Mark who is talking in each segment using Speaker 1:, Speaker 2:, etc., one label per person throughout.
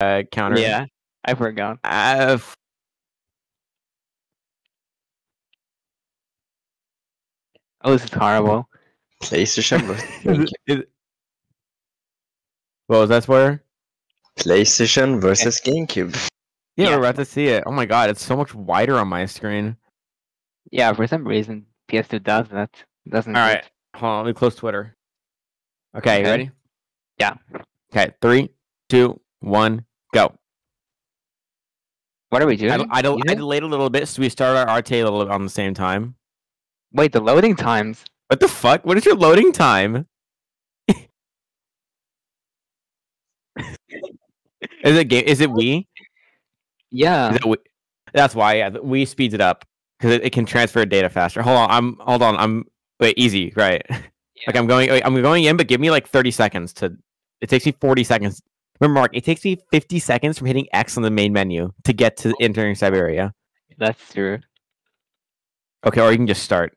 Speaker 1: uh, counter.
Speaker 2: Yeah, I forgot.
Speaker 1: Uh, f-
Speaker 2: Oh, this is horrible.
Speaker 3: PlayStation versus
Speaker 1: is
Speaker 3: GameCube.
Speaker 1: it- is it- what was that for?
Speaker 3: PlayStation versus GameCube.
Speaker 1: Yeah,
Speaker 2: Yeah.
Speaker 1: we're about to see it. Oh my god, it's so much wider on my screen.
Speaker 2: Yeah, for some reason PS2 does that. Doesn't.
Speaker 1: All right, it? hold on. Let me close Twitter. Okay, you
Speaker 2: Okay.
Speaker 1: ready?
Speaker 2: Yeah.
Speaker 1: Okay, three, two, one, go.
Speaker 2: What are we
Speaker 1: I,
Speaker 2: doing?
Speaker 1: I, del- I delayed a little bit, so Wii started our RTA a little bit on the same time.
Speaker 2: Wait, the loading times.
Speaker 1: What the fuck? What is your loading time? is it game? Is it Wii?
Speaker 2: Yeah.
Speaker 1: It Wii? That's why. Yeah, we speeds it up because it, it can transfer data faster. Hold on. I'm. Hold on. I'm. Wait. Easy. Right. Like I'm going. wait, I'm going in, but give me like 30 seconds to. It takes me 40 seconds. Remember, Mark. It takes me 50 seconds from hitting X on the main menu to get to entering Siberia.
Speaker 2: That's true.
Speaker 1: Okay, or you can just start.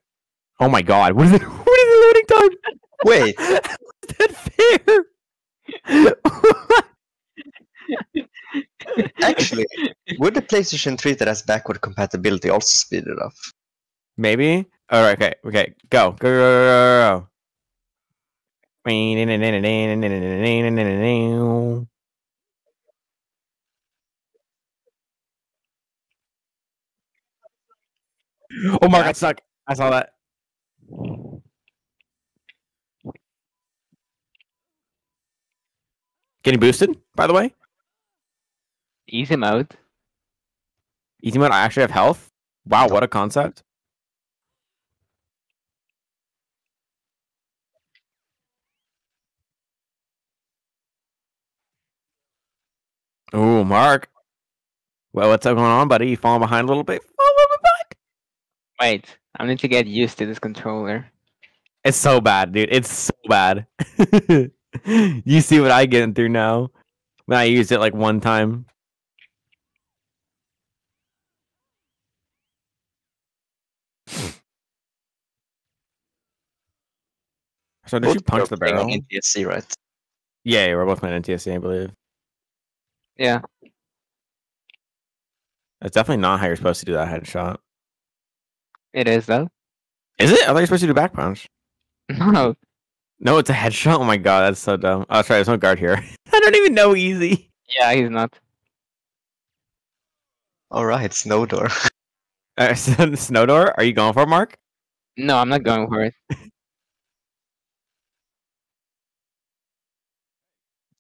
Speaker 1: Oh my God! What is it? What is the loading time?
Speaker 3: Wait,
Speaker 1: Is that fair?
Speaker 3: actually, would the PlayStation 3 that has backward compatibility also speed it up?
Speaker 1: Maybe. All right. Okay. Okay. Go. Go. Go. Go. go, go. Oh my god, suck. I saw that. Getting boosted, by the way.
Speaker 2: Easy mode.
Speaker 1: Easy mode, I actually have health. Wow, what a concept. Ooh, Mark. Well, what's going on, buddy? You falling behind a little bit? Fall a little bit behind.
Speaker 2: Wait, I need to get used to this controller.
Speaker 1: It's so bad, dude. It's so bad. you see what I getting through now when I used it like one time. So did
Speaker 3: Both
Speaker 1: you punch the barrel?
Speaker 3: NTSC, right?
Speaker 1: Yeah, yeah, we're both playing NTSC, I believe.
Speaker 2: Yeah.
Speaker 1: That's definitely not how you're supposed to do that headshot.
Speaker 2: It is though.
Speaker 1: Is it? I thought you're supposed to do back punch.
Speaker 2: No.
Speaker 1: No, it's a headshot. Oh my god, that's so dumb. Oh, that's right. There's no guard here. I don't even know easy.
Speaker 2: Yeah, he's not.
Speaker 3: Alright, Snowdoor.
Speaker 1: Uh, Snowdoor, are you going for it, Mark?
Speaker 2: No, I'm not going for it.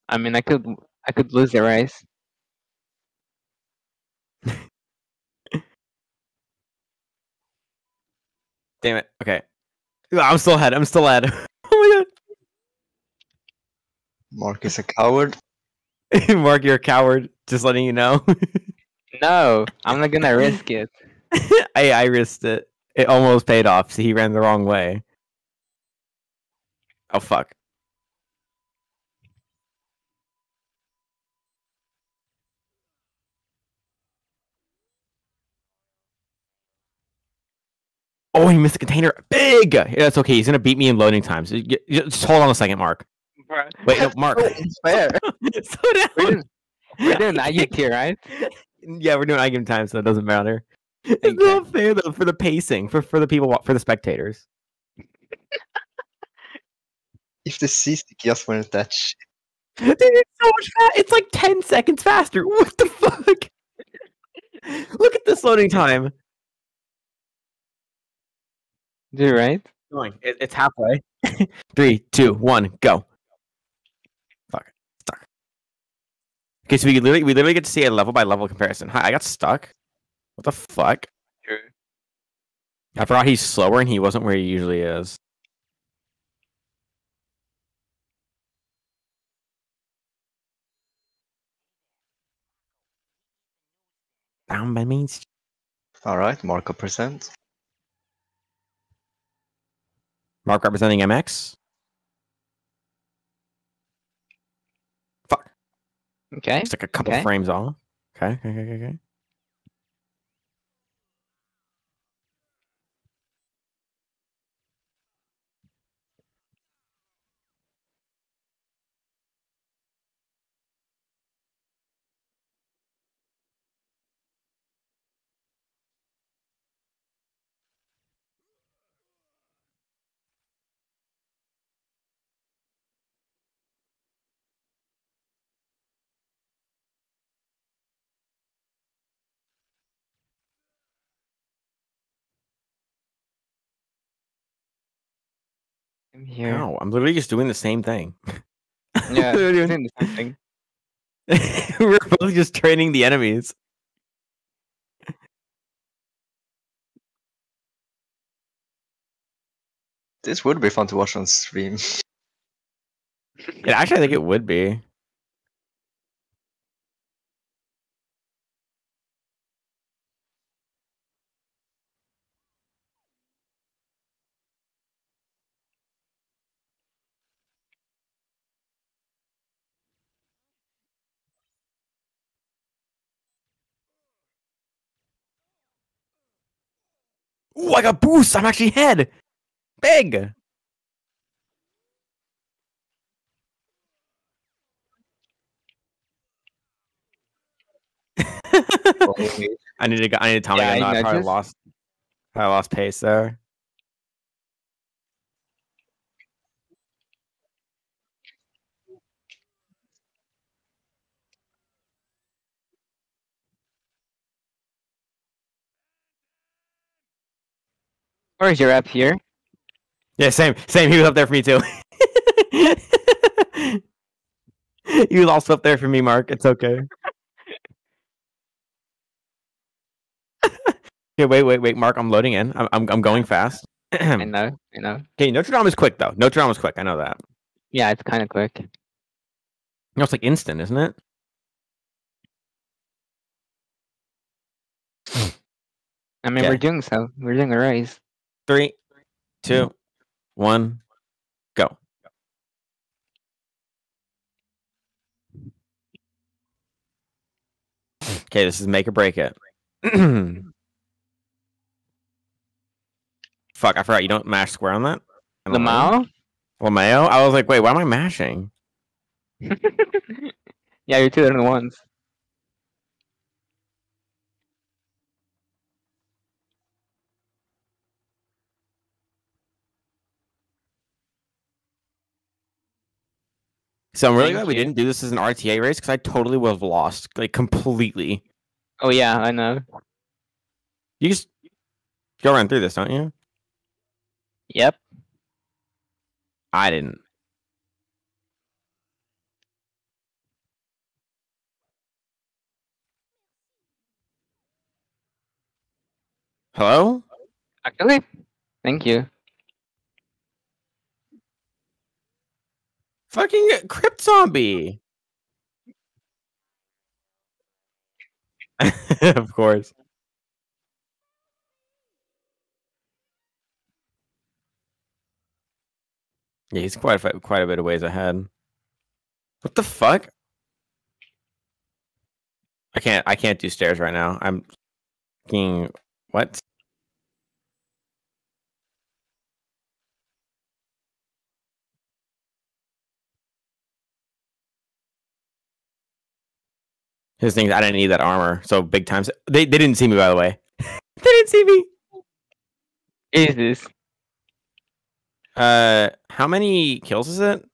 Speaker 2: I mean, I could, I could lose the race.
Speaker 1: Damn it. Okay. I'm still ahead. I'm still ahead. oh my god.
Speaker 3: Mark is a coward.
Speaker 1: Mark, you're a coward. Just letting you know.
Speaker 2: No, I'm not gonna risk it.
Speaker 1: I I risked it. It almost paid off. So he ran the wrong way. Oh fuck. Oh, he missed the container. Big. Yeah, that's okay. He's gonna beat me in loading times. Y- y- Just hold on a second, Mark. Wait, no, Mark.
Speaker 3: Fair.
Speaker 1: Slow down.
Speaker 2: We're doing, we're doing IGT here, right?
Speaker 1: Yeah, we're doing I game time, so it doesn't matter. It's
Speaker 2: Okay.
Speaker 1: not fair though for the pacing, for for the people, for the spectators.
Speaker 3: If the C-stick just weren't that shit.
Speaker 1: Dude, it's so much fa- It's like ten seconds faster. What the fuck? Look at this loading time.
Speaker 2: Do you right?
Speaker 1: Going. It, it's halfway. Three, two, one, go. Fuck. Stuck. Okay, so we literally we literally get to see a level by level comparison. Hi, I got stuck. What the fuck?
Speaker 2: True.
Speaker 1: I forgot he's slower and he wasn't where he usually is. Down by Main Street.
Speaker 3: Alright, Marco present.
Speaker 1: Mark representing MX. Fuck.
Speaker 2: Okay.
Speaker 1: Just like a couple
Speaker 2: Okay.
Speaker 1: frames off. Okay, okay, okay, okay.
Speaker 2: I'm here.
Speaker 1: No, I'm literally just doing the same thing.
Speaker 2: Yeah,
Speaker 1: We're doing-
Speaker 2: doing the same thing.
Speaker 1: We're both just training the enemies.
Speaker 3: This would be fun to watch on stream.
Speaker 1: Yeah, actually, I think it would be. I got boost. I'm actually head. Big. I need to. go- I need to tell
Speaker 2: Yeah,
Speaker 1: me.
Speaker 2: I
Speaker 1: I probably lost. I lost pace there.
Speaker 2: Where's your app here?
Speaker 1: Yeah, same. Same. He was up there for me too. he was also up there for me, Mark. It's okay. okay, wait, wait, wait, Mark. I'm loading in. I'm, I'm, I'm going fast.
Speaker 2: I know, I know.
Speaker 1: Okay, Notre Dame is quick though. Notre Dame is quick. I know that.
Speaker 2: Yeah, it's kind of quick.
Speaker 1: No, it's like instant, isn't it?
Speaker 2: I mean,
Speaker 1: Okay.
Speaker 2: we're doing so. We're doing a race.
Speaker 1: Three, two, mm-hmm. one, go. Okay, this is make or break it. Fuck, I forgot you don't mash square on that. Don't know. Lameo? I was like, wait, why am I mashing?
Speaker 2: yeah, you're two different ones.
Speaker 1: So I'm really
Speaker 2: Thank
Speaker 1: glad we
Speaker 2: you.
Speaker 1: didn't do this as an RTA race because I totally would have lost, like completely.
Speaker 2: Oh yeah, I know.
Speaker 1: You just go run through this, don't you?
Speaker 2: Yep.
Speaker 1: I didn't. Hello?
Speaker 2: Actually, thank you.
Speaker 1: Fucking Crypt Zombie. of course. Yeah, he's quite a, quite a bit of ways ahead. What the fuck? I can't I can't do stairs right now. I'm fucking what? His thing, I didn't need that armor. So big times. They they didn't see me by the way. they didn't see me.
Speaker 2: Jesus.
Speaker 1: Uh, how many kills is it?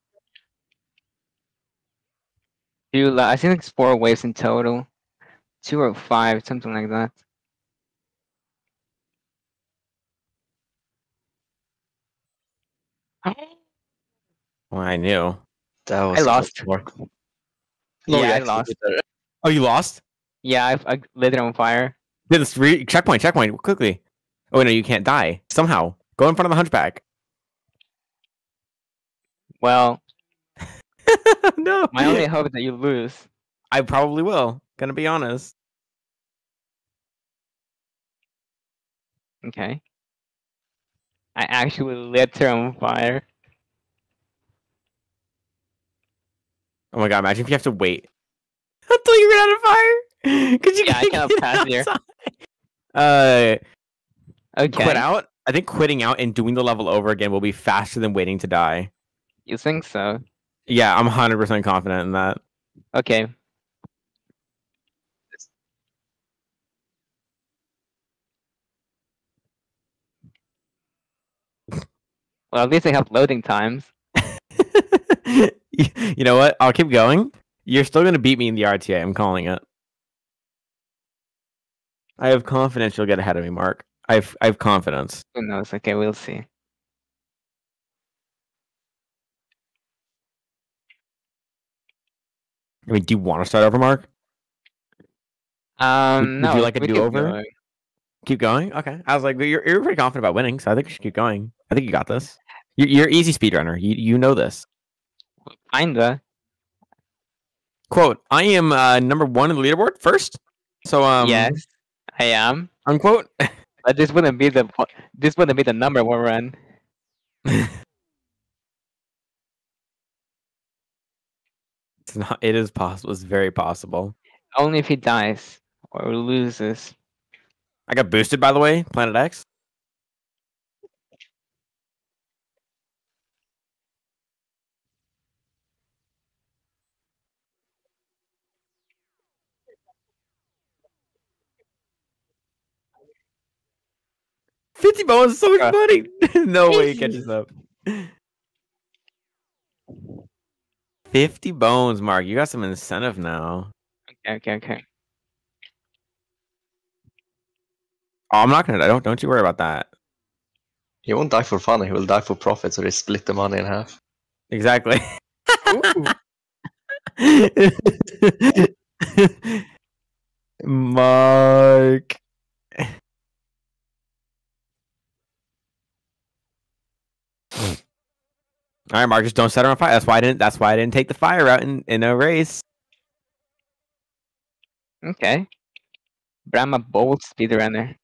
Speaker 2: Two, I think it's four waves in total. Two or five, something like that.
Speaker 1: Well, I knew.
Speaker 3: That was I
Speaker 2: lost.
Speaker 3: More.
Speaker 2: Yeah, I lost.
Speaker 1: Oh, you lost?
Speaker 2: Yeah, I, I lit it on fire.
Speaker 1: Did this re- checkpoint, checkpoint, quickly. Oh no, you can't die. Somehow. Go in front of the hunchback.
Speaker 2: Well,
Speaker 1: no.
Speaker 2: my only hope is that you lose.
Speaker 1: I probably will. Gonna be honest.
Speaker 2: Okay. I actually lit her on fire.
Speaker 1: Oh my god, imagine if you have to wait until you run out of fire. Cause you
Speaker 2: Yeah, I
Speaker 1: can't
Speaker 2: cannot
Speaker 1: get
Speaker 2: pass here.
Speaker 1: outside. Uh
Speaker 2: Okay.
Speaker 1: quit out. I think quitting out and doing the level over again will be faster than waiting to die.
Speaker 2: You think so?
Speaker 1: Yeah, I'm 100% confident in that.
Speaker 2: Okay. Well, at least they have loading times.
Speaker 1: you know what? I'll keep going. You're still gonna beat me in the RTA. I'm calling it. I have confidence you'll get ahead of me, Mark. I've I've confidence.
Speaker 2: Who knows? Okay, we'll see.
Speaker 1: I mean, do you want to start over, Mark?
Speaker 2: Um,
Speaker 1: would,
Speaker 2: no.
Speaker 1: Would you like a
Speaker 2: do
Speaker 1: over?
Speaker 2: Going.
Speaker 1: Keep going. Okay. I was like, you're you're pretty confident about winning, so I think you should keep going. I think you got this. You're, you're easy speedrunner. You you know this.
Speaker 2: Kinda.
Speaker 1: Quote: I am uh, number one in the leaderboard first. So um.
Speaker 2: yes, I am.
Speaker 1: Unquote.
Speaker 2: But this wouldn't be the this wouldn't be the number one run.
Speaker 1: It's not. It is possible. It's very possible.
Speaker 2: Only if he dies or loses.
Speaker 1: I got boosted by the way. Planet X. Fifty bones is so much
Speaker 2: Uh,
Speaker 1: money. no way he catches up. Fifty bones, Mark. You got some incentive now.
Speaker 2: Okay, okay, okay.
Speaker 1: Oh, I'm not gonna. Don't don't you worry about that.
Speaker 3: He won't die for fun. He will die for profit. So they split the money in half.
Speaker 1: Exactly. Mark. All right, Mark, just don't set her on fire. That's why I didn't. That's why I didn't take the fire out in, in a race.
Speaker 2: Okay. But I'm a bold speedrunner.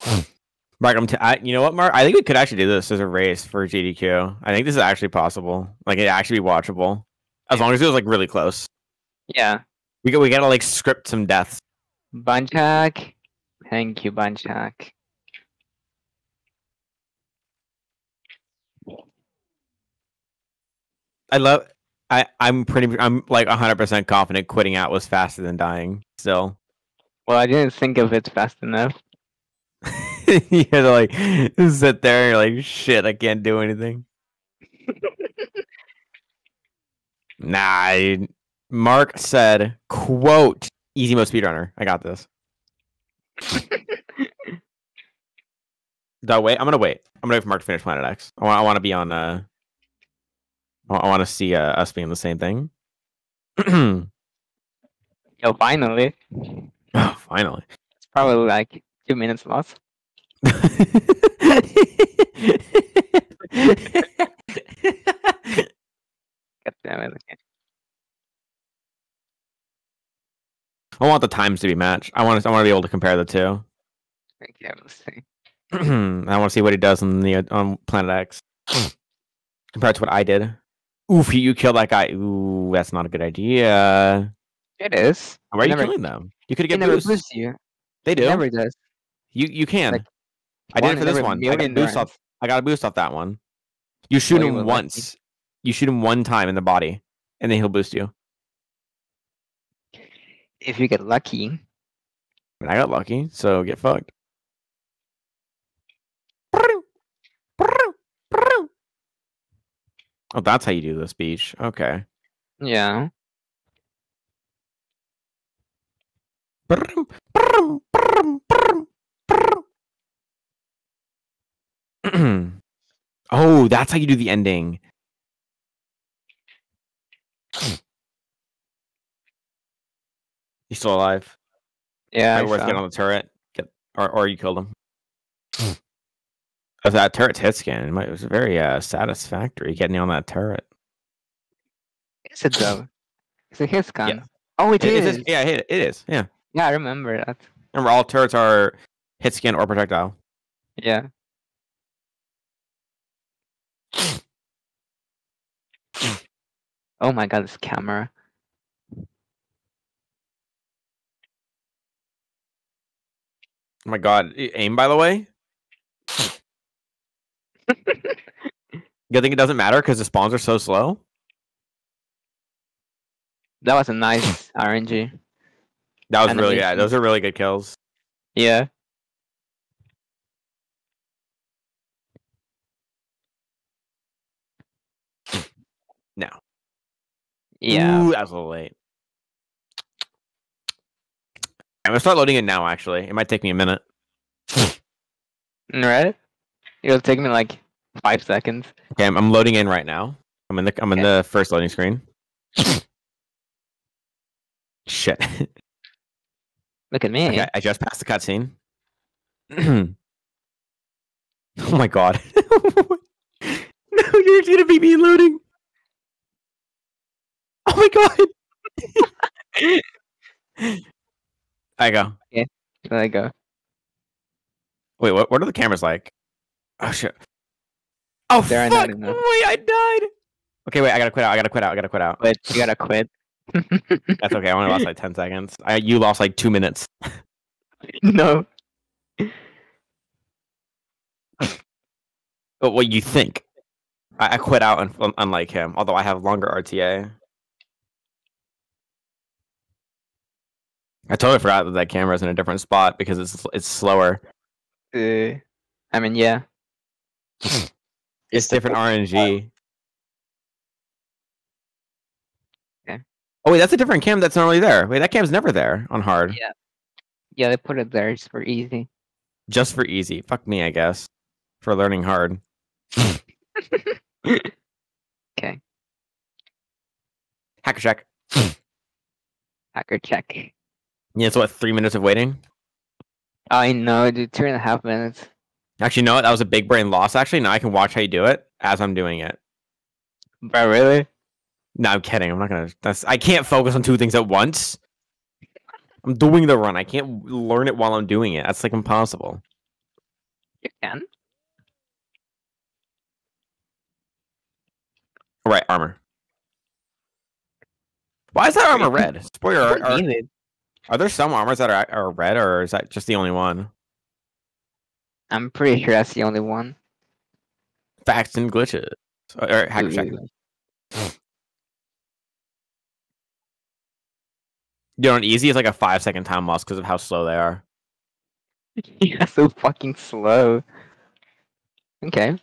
Speaker 1: Mark, I'm t- I, you know what, Mark? I think we could actually do this as a race for GDQ. I think this is actually possible. Like it actually be watchable, as long as it was like really close.
Speaker 2: Yeah.
Speaker 1: We got we gotta like script some deaths.
Speaker 2: Banchak. Thank you, Banchak.
Speaker 1: I love. I I'm pretty. I'm like 100 percent confident quitting out was faster than dying. Still,
Speaker 2: Well, I didn't think of it fast enough.
Speaker 1: you had to like sit there and you're like, shit, I can't do anything. nah, dude. Mark said, "quote Easy mode speedrunner. I got this." Do I wait? I'm gonna wait. I'm gonna wait for Mark to finish Planet X. I want. I want to be on. Uh, I want to see uh, us being the same thing. oh,
Speaker 2: Yo, finally.
Speaker 1: Oh, finally.
Speaker 2: It's probably like two minutes lost. God damn it.
Speaker 1: I want the times to be matched. I want to. I want to be able to compare the two.
Speaker 2: Let's see.
Speaker 1: I want to see what he does on the on Planet X compared to what I did. Oof, you, killed that guy. Ooh, that's not a good idea.
Speaker 2: It is.
Speaker 1: Why are you
Speaker 2: never-
Speaker 1: killing them? You could get
Speaker 2: never
Speaker 1: boosts.
Speaker 2: boosts you.
Speaker 1: They
Speaker 2: It
Speaker 1: do.
Speaker 2: never does.
Speaker 1: You you can.
Speaker 2: like
Speaker 1: I did it for this one. I got a boost off. I got a boost off that one. You shoot
Speaker 2: Well,
Speaker 1: him once. You shoot him one time in the body, and then he'll boost you.
Speaker 2: If you get lucky.
Speaker 1: I got lucky, so get fucked. Oh, that's how you do the speech. Okay.
Speaker 2: Yeah.
Speaker 1: oh, that's how you do the ending. He's still alive.
Speaker 2: Yeah.
Speaker 1: Worth getting on the turret. Get or or you killed him. If that turret's hit scan, it was very uh, satisfactory getting on that turret.
Speaker 2: Is it though? It's a hit scan. Oh, it
Speaker 1: It- it
Speaker 2: is.
Speaker 1: is- yeah, it, it is. Yeah.
Speaker 2: Yeah, I remember that.
Speaker 1: Remember, all turrets are hit scan or projectile.
Speaker 2: Yeah. oh my god, this camera.
Speaker 1: Oh my god, aim by the way. You think it doesn't matter because the spawns are so slow?
Speaker 2: That was a nice RNG.
Speaker 1: That was really yeah, those are really good kills.
Speaker 2: Yeah.
Speaker 1: No.
Speaker 2: Yeah.
Speaker 1: Ooh, that was a little late. I'm gonna start loading it now. Actually, it might take me a minute.
Speaker 2: Right? It'll take me like five seconds.
Speaker 1: Okay, I'm, I'm loading in right now. I'm in the I'm in
Speaker 2: Okay.
Speaker 1: the first loading screen. Shit.
Speaker 2: Look at me.
Speaker 1: Okay, I just passed the cutscene. oh my god. no, you're gonna be me loading. Oh my god. I go.
Speaker 2: There I go.
Speaker 1: Wait, what what are the cameras like? Oh shit. Oh
Speaker 2: There are
Speaker 1: fuck!
Speaker 2: not.
Speaker 1: Wait, I died. Okay, wait, I gotta quit out. I gotta quit out. I gotta quit out.
Speaker 2: But you gotta quit.
Speaker 1: That's okay. I only lost like ten seconds. I you lost like two minutes.
Speaker 2: no.
Speaker 1: But what you think? I, I quit out, un- un- unlike him. Although I have longer RTA. I totally forgot that that camera's in a different spot because it's it's slower.
Speaker 2: Uh, I mean, yeah.
Speaker 1: It's different RNG.
Speaker 2: Okay.
Speaker 1: Oh wait, that's a different cam that's normally there. Wait, that cam's never there on hard.
Speaker 2: Yeah. Yeah, they put it there just for easy.
Speaker 1: Just for easy. Fuck me, I guess. For learning hard.
Speaker 2: Okay.
Speaker 1: Hacker check.
Speaker 2: Hacker check.
Speaker 1: Yeah, it's what three minutes of waiting.
Speaker 2: I know, dude. Two and a half minutes.
Speaker 1: Actually, no, that was a big brain loss. Actually, now I can watch how you do it as I'm doing it.
Speaker 2: But really?
Speaker 1: No, I'm kidding. I'm not gonna. That's I can't focus on two things at once. I'm doing the run. I can't learn it while I'm doing it. That's like impossible.
Speaker 2: You can.
Speaker 1: All right, armor. Why is that armor red? Spoiler: are, are, are there some armors that are, are red, or is that just the only one?
Speaker 2: I'm pretty sure that's the only one.
Speaker 1: Facts and glitches. Or, or hacker check. You know, on easy it's like a five second time loss because of how slow they are.
Speaker 2: yeah, so fucking slow. Okay.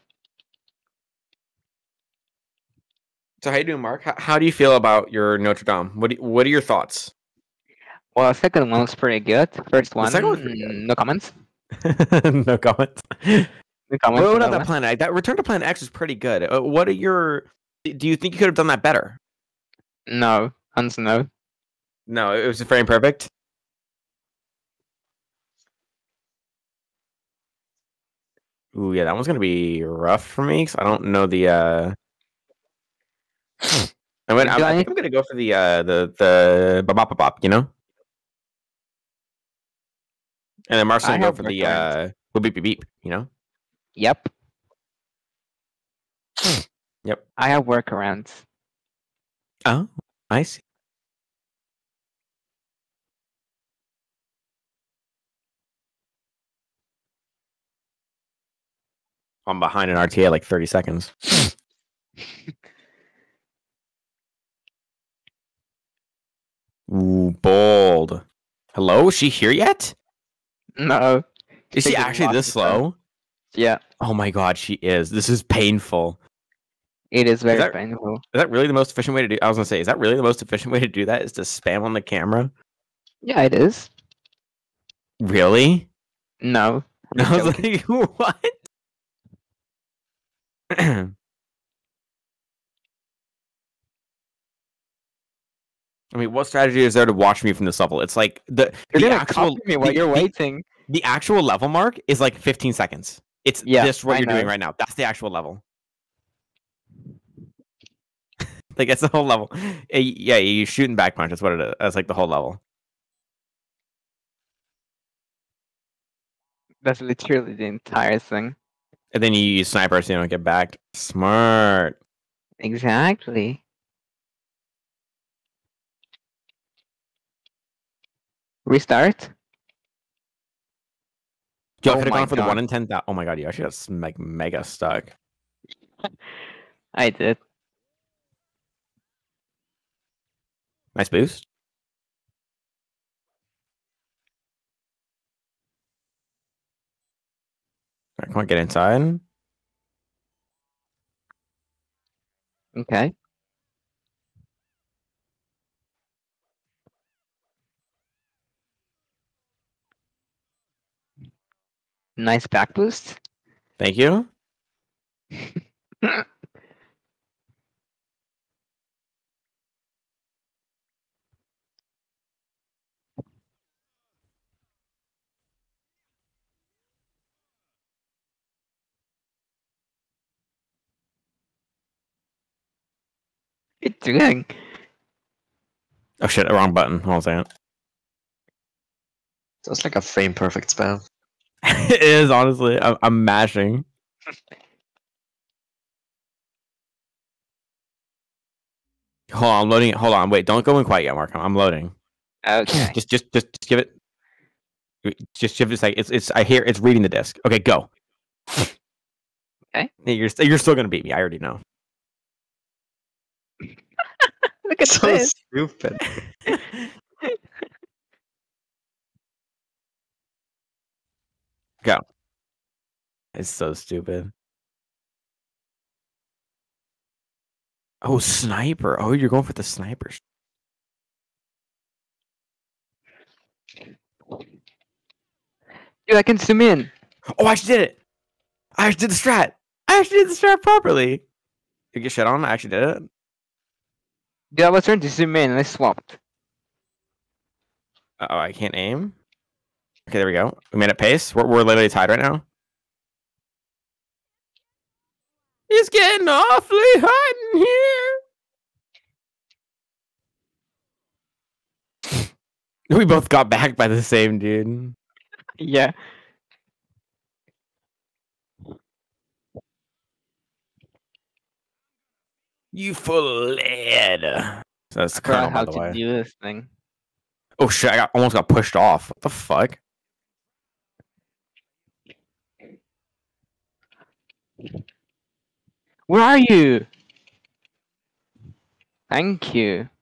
Speaker 1: So how you doing, Mark? How, how do you feel about your Notre Dame? What do, What are your thoughts?
Speaker 2: Well, the second one was pretty good. First one,
Speaker 1: second one's pretty good.
Speaker 2: no comments.
Speaker 1: no comments.
Speaker 2: No on
Speaker 1: not
Speaker 2: that
Speaker 1: planet. That Return to Planet X is pretty good. Uh, what are your? Do you think you could have done that better?
Speaker 2: No, answer no.
Speaker 1: No, it was frame perfect. Ooh, yeah, that one's gonna be rough for me 'cause I don't know the. uh I mean, I'm, I
Speaker 2: I-
Speaker 1: think I'm gonna go for the uh the the bop bop bop, you know. And then Mark's
Speaker 2: I
Speaker 1: go for the uh beep beep beep, beep you know.
Speaker 2: Yep.
Speaker 1: Yep.
Speaker 2: I have workarounds.
Speaker 1: Oh, I see. I'm behind an RTA like 30 seconds. Ooh, bold. Hello, is she here yet?
Speaker 2: No.
Speaker 1: Is she actually this slow?
Speaker 2: Yeah,
Speaker 1: Oh my god, she is. This is painful.
Speaker 2: it is very
Speaker 1: that-
Speaker 2: painful.
Speaker 1: Is that really the most efficient way to do? I was gonna say, is that really the most efficient way to do that? Is to spam on the camera?
Speaker 2: Yeah, it is.
Speaker 1: Really?
Speaker 2: No.
Speaker 1: I was like, what? I mean, what strategy is there to watch me from this level? It's like the
Speaker 2: You're
Speaker 1: the
Speaker 2: gonna
Speaker 1: actual
Speaker 2: copy me while
Speaker 1: the-
Speaker 2: you're waiting.
Speaker 1: the actual level mark is like 15 seconds. It's
Speaker 2: Yeah,
Speaker 1: just what
Speaker 2: I
Speaker 1: you're doing right now. That's the actual level. like it's the whole level. Eh, Yeah, you shooting back punch. That's what it is. That's like the whole level.
Speaker 2: That's literally the entire thing.
Speaker 1: And then you use sniper so you don't get backed. Smart.
Speaker 2: Exactly. Restart?
Speaker 1: Yo,
Speaker 2: Oh
Speaker 1: could have gone for the one
Speaker 2: God.
Speaker 1: in ten. Oh my god, you actually got like mega stuck.
Speaker 2: I did.
Speaker 1: Nice boost. Alright, come on, get inside.
Speaker 2: Okay. Nice back boost.
Speaker 1: Thank you.
Speaker 2: What you doing?
Speaker 1: Oh shit, wrong button. Hold on a second.
Speaker 3: That's like a frame perfect spam.
Speaker 1: it is honestly. I'm, I'm mashing. Hold on, I'm loading. it. Hold on, wait. Don't go in quite yet, Mark. I'm loading.
Speaker 2: Okay.
Speaker 1: Just, just, just, just give it. Just give it a second. It's, it's. I hear it's reading the disc. Okay, go.
Speaker 2: Okay.
Speaker 1: You're, you're still gonna beat me. I already know.
Speaker 2: Look at
Speaker 3: so
Speaker 2: this.
Speaker 3: stupid.
Speaker 1: It's so stupid. Oh, sniper. Oh, you're going for the snipers.
Speaker 2: Dude, I can zoom in.
Speaker 1: Oh, I actually did it. I actually did the strat. I actually did the strat properly. You get shit on. I actually did it.
Speaker 2: Dude, I was trying to zoom in and I swapped.
Speaker 1: Oh, I can't aim. Okay, there we go. We made it pace. We're, we're literally tied right now. It's getting awfully hot in here. we both got back by the same dude.
Speaker 2: Yeah.
Speaker 1: You full of lead. So that's colonel,
Speaker 2: forgot how to
Speaker 1: way.
Speaker 2: do this thing.
Speaker 1: Oh shit! I got, almost got pushed off. What the fuck?
Speaker 2: Where are you? Thank you.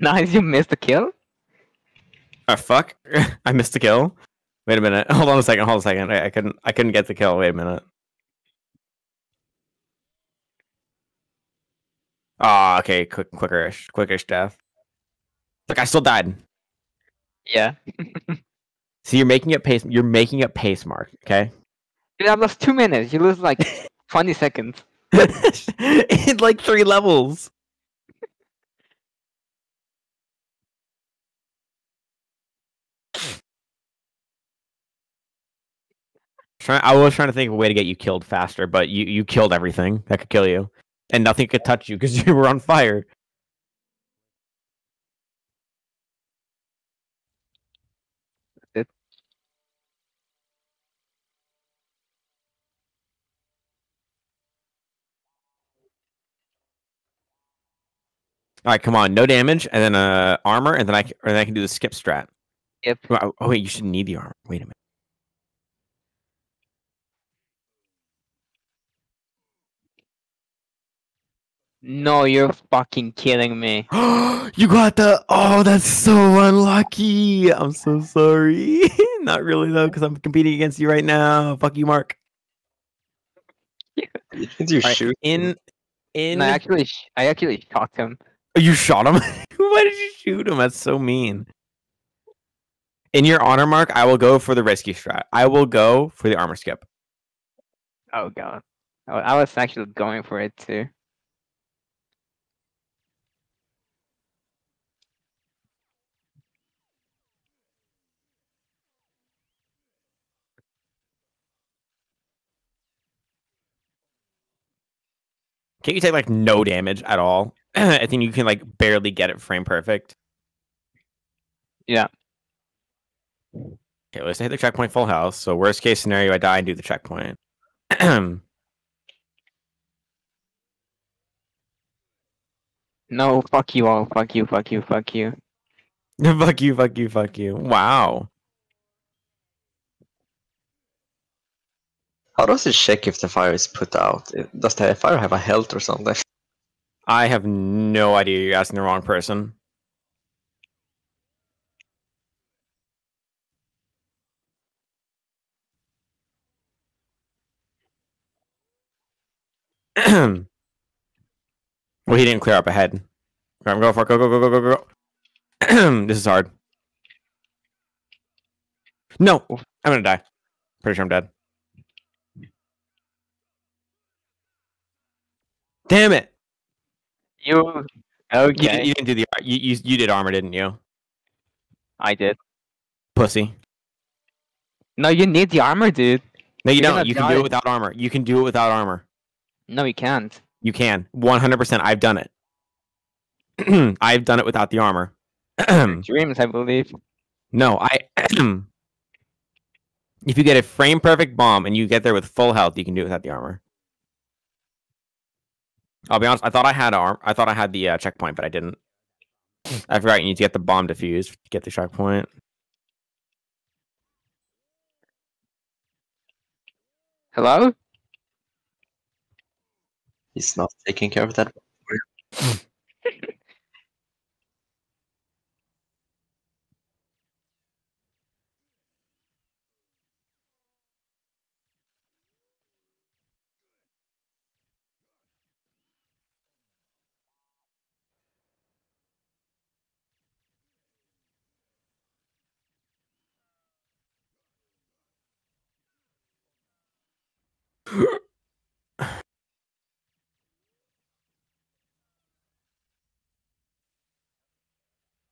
Speaker 2: Nice, you missed the kill?
Speaker 1: Oh fuck! I missed the kill. Wait a minute. Hold on a second. Hold on a second. I, I couldn't. I couldn't get the kill. Wait a minute. Ah, okay. Quick, quickerish, quickish death. Look, I still died.
Speaker 2: Yeah.
Speaker 1: See, you're making it pace. You're making it pace, Mark. Okay.
Speaker 2: Dude, I've lost two minutes. You lose like 20 seconds.
Speaker 1: in like three levels. I was trying to think of a way to get you killed faster, but you, you killed everything that could kill you, and nothing could touch you because you were on fire. All right, come on, no damage, and then uh armor, and then I c- or then I can do the skip strat.
Speaker 2: Yep.
Speaker 1: Oh, wait, you should need the armor. Wait a minute.
Speaker 2: No, you're fucking kidding me.
Speaker 1: you got the. Oh, that's so unlucky. I'm so sorry. Not really though, because I'm competing against you right now. Fuck you, Mark.
Speaker 3: Did you
Speaker 1: All right,
Speaker 3: shoot?
Speaker 1: in in.
Speaker 2: I actually, I actually shot him.
Speaker 1: Oh, you shot him. Why did you shoot him? That's so mean. In your honor, Mark, I will go for the rescue strat. I will go for the armor skip.
Speaker 2: Oh god. I I was actually going for it too.
Speaker 1: Can't you take like no damage at all? I think you can like barely get it frame perfect.
Speaker 2: Yeah.
Speaker 1: Okay, let's hit the checkpoint full health. So worst case scenario, I die and do the checkpoint.
Speaker 2: No, fuck you all. Fuck you, fuck you, fuck you.
Speaker 1: Fuck you, fuck you, fuck you. Wow.
Speaker 3: How does it check if the fire is put out? Does the fire have a health or something?
Speaker 1: I have no idea. You're asking the wrong person. well, he didn't clear up ahead. All right, I'm going for it. Go, go, go, go, go, go. this is hard. No, I'm going to die. Pretty sure I'm dead. Damn it.
Speaker 2: You
Speaker 1: You,
Speaker 2: okay?
Speaker 1: did, you didn't do the you, you you did armor, didn't you?
Speaker 2: I did.
Speaker 1: Pussy.
Speaker 2: No, you need the armor, dude.
Speaker 1: No, you
Speaker 2: You're
Speaker 1: don't. You can do it without armor. You can do it without armor.
Speaker 2: No, you can't.
Speaker 1: You can. 100%. I've done it. I've done it without the armor.
Speaker 2: Dreams, I believe.
Speaker 1: no, I. if you get a frame perfect bomb and you get there with full health, you can do it without the armor. I'll be honest. I thought I had arm. I thought I had the uh, checkpoint, but I didn't. I forgot you need to get the bomb defused to get the checkpoint.
Speaker 2: Hello?
Speaker 3: He's not taking care of that.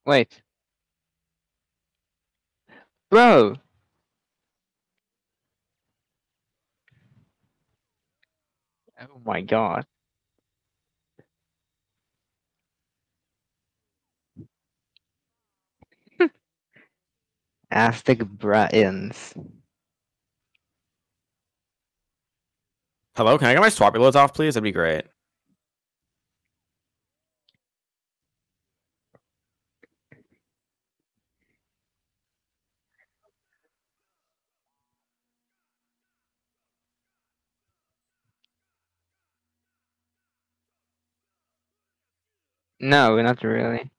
Speaker 2: Wait. Bro. Oh my god. Aztec Bratins.
Speaker 1: Hello, can I get my swap reloads off, please? That'd be great.
Speaker 2: No, not really.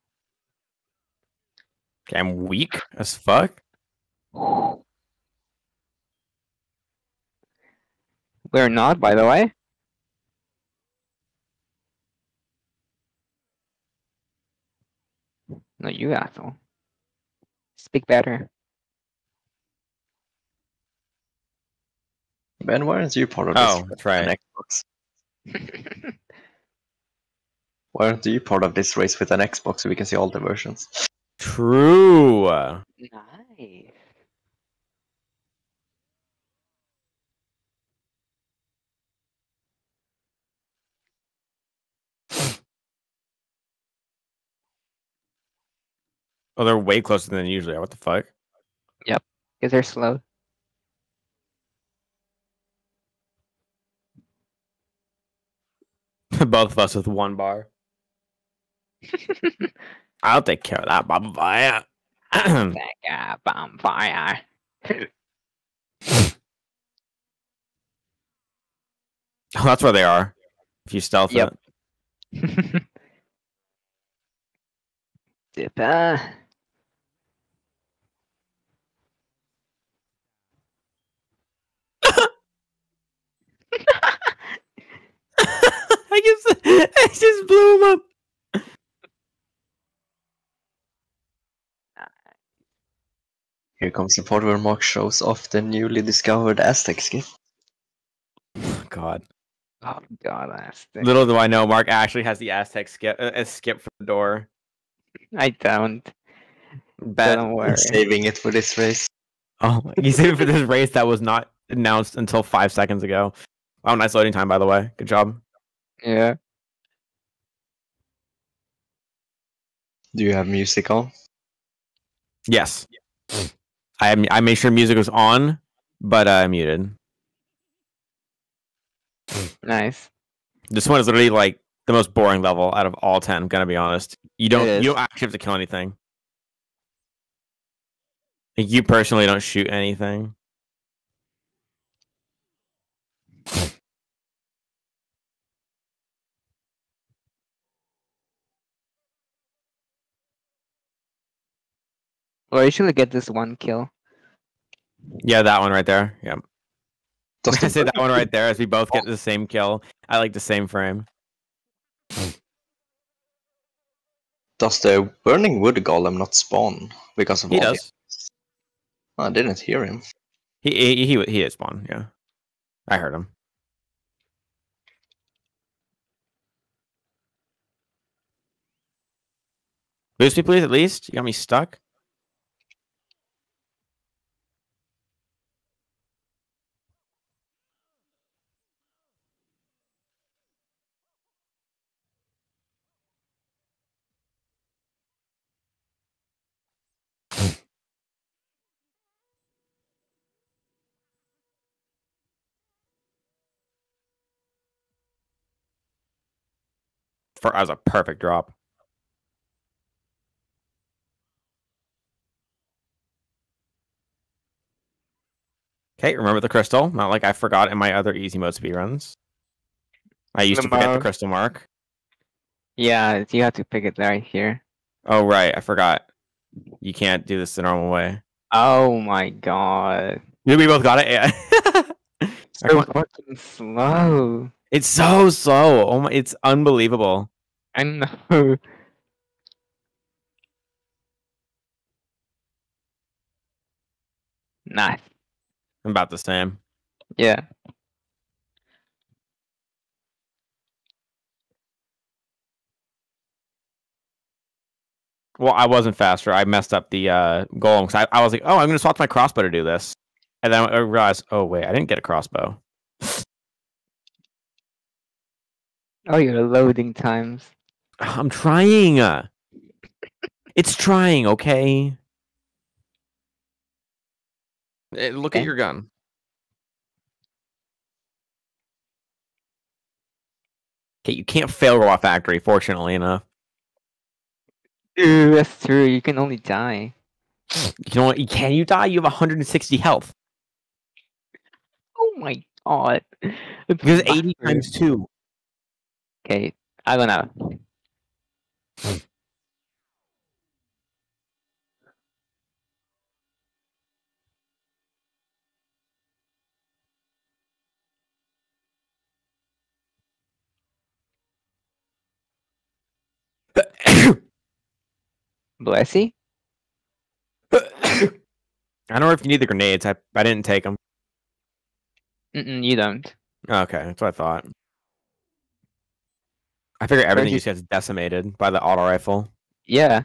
Speaker 1: Okay, I'm weak as fuck.
Speaker 2: We're not, by the way. No, you asshole. Speak better.
Speaker 3: Ben, why aren't you part of
Speaker 1: Oh,
Speaker 3: this
Speaker 1: that's
Speaker 3: race
Speaker 1: right.
Speaker 3: Xbox? Why aren't you part of this race with an Xbox so we can see all the versions?
Speaker 1: True.
Speaker 2: Nice.
Speaker 1: Oh, they're way closer than usually. are. What the fuck?
Speaker 2: Yep, because they're slow.
Speaker 1: Both of us with one bar. I'll take care of that, Baba Fire. oh,
Speaker 2: Like a bonfire.
Speaker 1: that's where they are. If you stealth
Speaker 2: Yep.
Speaker 1: it.
Speaker 2: Dipper.
Speaker 1: I just, I just blew him up.
Speaker 3: Here comes the part where Mark shows off the newly discovered Aztec skin.
Speaker 1: God.
Speaker 2: Oh god, Aztec.
Speaker 1: Little do I know, Mark actually has the Aztec skip, uh, uh, skip from the door.
Speaker 2: I don't.
Speaker 1: Bet.
Speaker 2: Don't
Speaker 3: I'm saving it for this race.
Speaker 1: Oh, you saved it for this race that was not announced until five seconds ago. Oh, nice loading time, by the way. Good job.
Speaker 2: Yeah.
Speaker 3: Do you have music on?
Speaker 1: Yes. I I made sure music was on, but uh, muted.
Speaker 2: Nice.
Speaker 1: This one is literally like the most boring level out of all ten. Gonna be honest. You don't you don't actually have to kill anything. Like, you personally don't shoot anything.
Speaker 2: Or you should get this one kill.
Speaker 1: Yeah, that one right there. Yeah. Just
Speaker 3: to
Speaker 1: say that one right there as we both get oh. the same kill. I like the same frame.
Speaker 3: Does the Burning Wood Golem not spawn because of
Speaker 1: He does.
Speaker 3: I didn't hear him.
Speaker 1: He he he, he is spawn, yeah. I heard him. Boost me please at least. You got me stuck. For as a perfect drop. Okay, remember the crystal. Not like I forgot in my other easy mode speedruns. I used to forget the crystal mark.
Speaker 2: Yeah, you have to pick it right here.
Speaker 1: Oh right, I forgot. You can't do this the normal way.
Speaker 2: Oh my god.
Speaker 1: Yeah, We both got it. Yeah.
Speaker 2: So fucking slow.
Speaker 1: it's so slow. Oh my, it's unbelievable.
Speaker 2: I know. Nice.
Speaker 1: I'm about the same.
Speaker 2: Yeah.
Speaker 1: Well, I wasn't faster. I messed up the uh, golem because I, I was like, oh, I'm going to swap my crossbow to do this. And then I realized, oh, wait, I didn't get a crossbow.
Speaker 2: Oh, your loading times.
Speaker 1: I'm trying. uh, It's trying, okay? Eh, Look at your gun. Okay, you can't fail Robot Factory, fortunately enough.
Speaker 2: Ooh, that's true. You can only die.
Speaker 1: You can only, can you die? You have 160 health.
Speaker 2: Oh my god.
Speaker 1: Because 80 times 2.
Speaker 2: Okay, I don't know. Blessy?
Speaker 1: I don't know if you need the grenades. I, I didn't take them.
Speaker 2: Mm-mm, you don't.
Speaker 1: Okay, that's what I thought. I figure everything
Speaker 2: you-
Speaker 1: just gets decimated by the auto rifle.
Speaker 2: Yeah.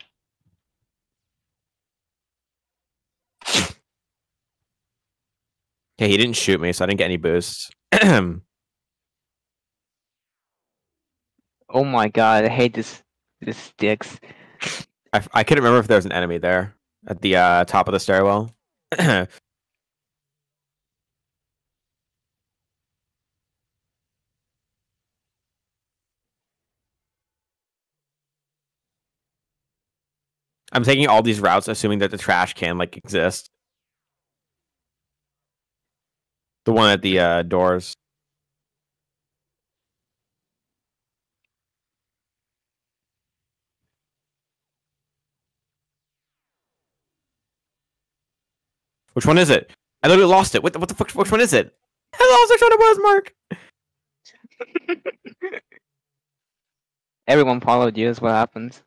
Speaker 1: Okay, he didn't shoot me, so I didn't get any boosts.
Speaker 2: Oh my god, I hate this this sticks.
Speaker 1: I couldn't remember if there was an enemy there at the uh, top of the stairwell. I'm taking all these routes, assuming that the trash can like exist. The one at the uh, doors. Which one is it? I literally lost it. What the, what the fuck? Which one is it? I lost which one it was, Mark.
Speaker 2: Everyone followed you, is what happens.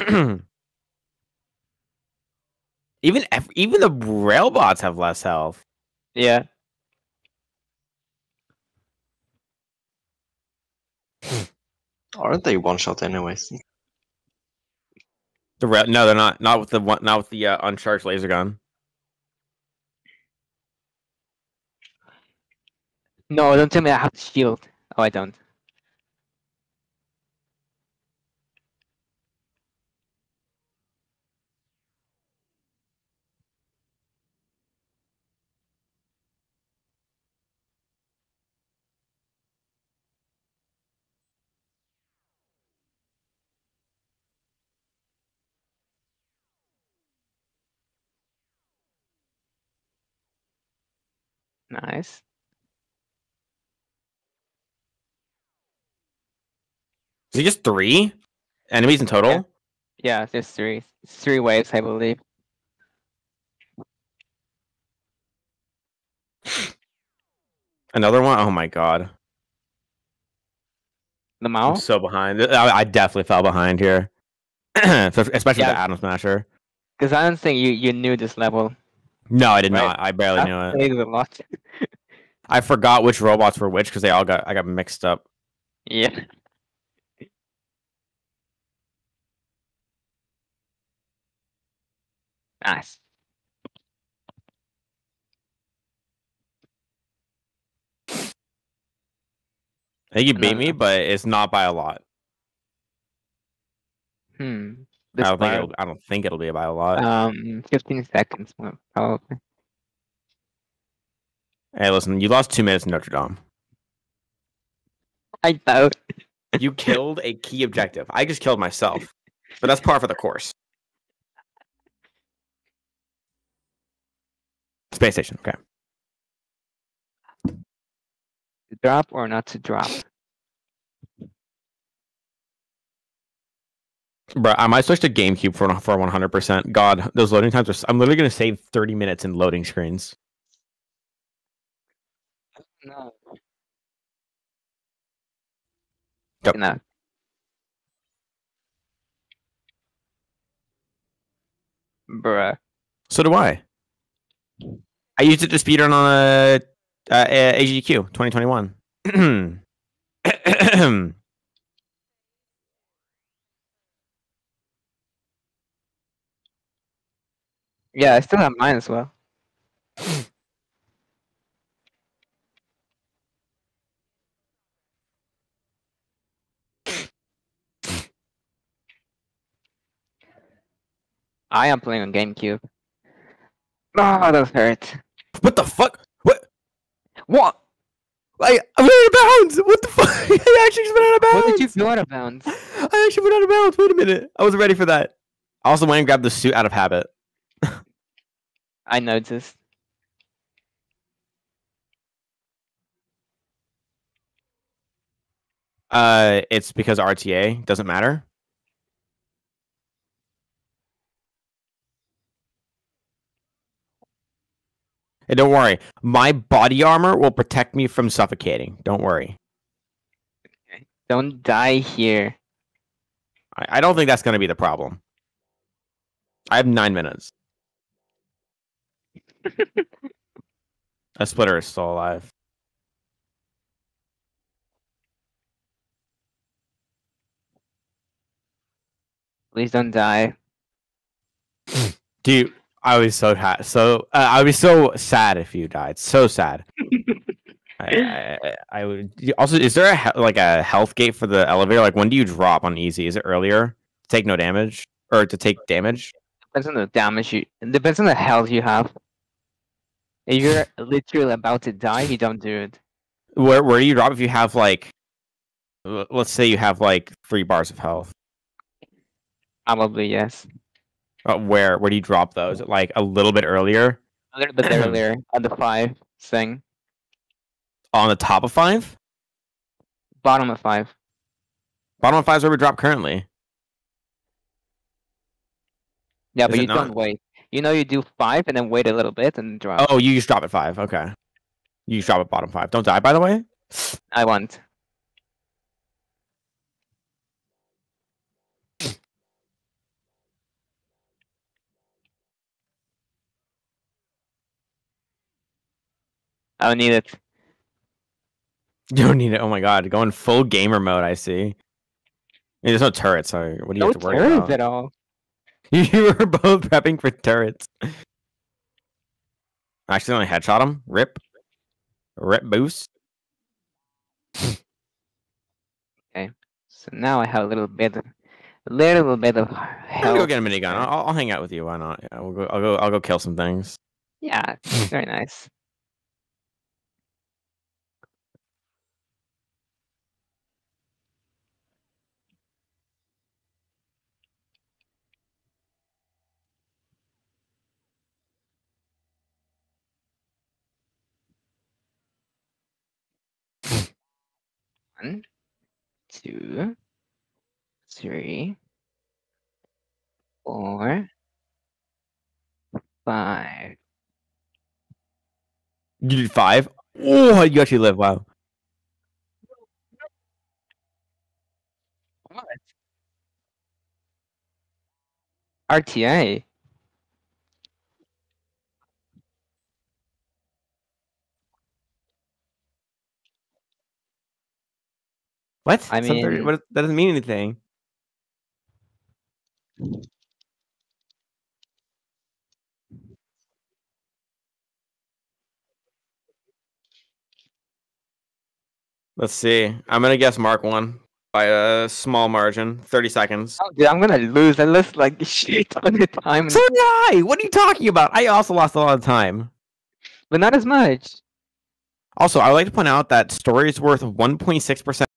Speaker 1: even ev- even the railbots have less health.
Speaker 2: Yeah.
Speaker 3: Aren't they one shot anyways?
Speaker 1: The rail, no, they're not. Not with the one. Not with the uh, uncharged laser gun.
Speaker 2: No, don't tell me I have the shield. Oh, I don't. Nice.
Speaker 1: Is it just three enemies in total?
Speaker 2: Yeah, there's three. It's three waves, I believe.
Speaker 1: Another one? Oh my god!
Speaker 2: The
Speaker 1: I'm
Speaker 2: mouse?
Speaker 1: so behind. I, I definitely fell behind here, especially
Speaker 2: Yeah.
Speaker 1: the Atom Smasher.
Speaker 2: Because I don't think you, you knew this level.
Speaker 1: No, I did
Speaker 2: Right.
Speaker 1: not. I barely
Speaker 2: I
Speaker 1: knew it.
Speaker 2: played it a lot.
Speaker 1: I forgot which robots were which because they all got I got mixed up.
Speaker 2: Yeah. Nice.
Speaker 1: I think you beat me, but it's not by a lot.
Speaker 2: Hmm.
Speaker 1: I don't think it'll, I don't think it'll be by a lot.
Speaker 2: um, 15 seconds probably.
Speaker 1: hey, listen, you lost two minutes in Notre Dame.
Speaker 2: I know.
Speaker 1: You killed a key objective. I just killed myself, but that's par for the course. Space station. Okay.
Speaker 2: To drop or not to drop?
Speaker 1: Bro, I might switch to GameCube for for one hundred percent. God, those loading times are. I'm literally gonna save thirty minutes in loading screens.
Speaker 2: No. No. Bruh.
Speaker 1: So do I. I used it to speedrun on a, uh AGQ 2021.
Speaker 2: Yeah, I still have mine as well. I am playing on GameCube. Oh, that hurt.
Speaker 1: what the fuck? What?
Speaker 2: What?
Speaker 1: I, I'm out of bounds. What the fuck? I actually just went out of bounds.
Speaker 2: What did you go out of bounds?
Speaker 1: I actually went out of bounds. Wait a minute. I wasn't ready for that. I also went and grabbed the suit out of habit.
Speaker 2: I noticed.
Speaker 1: Uh, it's because RTA doesn't matter. Hey, don't worry. My body armor will protect me from suffocating. Don't worry.
Speaker 2: Don't die here.
Speaker 1: I, I don't think that's going to be the problem. I have nine minutes. A splitter is still alive.
Speaker 2: Please don't die.
Speaker 1: Dude, I was so ha- so uh, I was so sad if you died. So sad. I, I, I- would also. Is there a like a health gate for the elevator? Like when do you drop on easy? Is it earlier to take no damage or to take damage?
Speaker 2: Depends on the damage you. Depends on the health you have. If you're literally about to die, you don't do it.
Speaker 1: Where where do you drop if you have like, let's say you have like three bars of health?
Speaker 2: Probably yes.
Speaker 1: Uh, where where do you drop those? Like a little bit earlier
Speaker 2: A little bit earlier on the five thing,
Speaker 1: on the top of five.
Speaker 2: bottom of five.
Speaker 1: Bottom of five is where we drop currently.
Speaker 2: Yeah,
Speaker 1: Is
Speaker 2: but you
Speaker 1: not?
Speaker 2: don't wait. You know, you do five and then wait a little bit and drop.
Speaker 1: Oh, you just drop at five. Okay, you just drop at bottom five. Don't die, by the way.
Speaker 2: I want. I don't need it.
Speaker 1: You don't need it. Oh my god, going full gamer mode. I see. I mean, there's no turrets, so what do you
Speaker 2: No
Speaker 1: have to worry
Speaker 2: turns
Speaker 1: about?
Speaker 2: at all.
Speaker 1: you were both prepping for turrets. Actually, I accidentally headshot him. Rip. Rip boost. Okay.
Speaker 2: So now I have a little bit, of, a little bit of
Speaker 1: I'll go get a minigun. I'll, I'll hang out with you. Why not? Yeah, we'll go. I'll go. I'll go kill some things.
Speaker 2: Yeah, very nice. One, two, three, four, five.
Speaker 1: You did five. Oh, you actually live. Wow.
Speaker 2: What? RTA.
Speaker 1: What?
Speaker 2: I
Speaker 1: 7:30
Speaker 2: mean-
Speaker 1: what? That doesn't mean anything. Let's see. I'm gonna guess Mark won by a small margin, 30 seconds.
Speaker 2: Oh, dude, I'm gonna lose. I lost like shit ton of time,
Speaker 1: So did I. What are you talking about? I also lost a lot of time.
Speaker 2: but not as much.
Speaker 1: Also, I would like to point out that story is worth 1.6%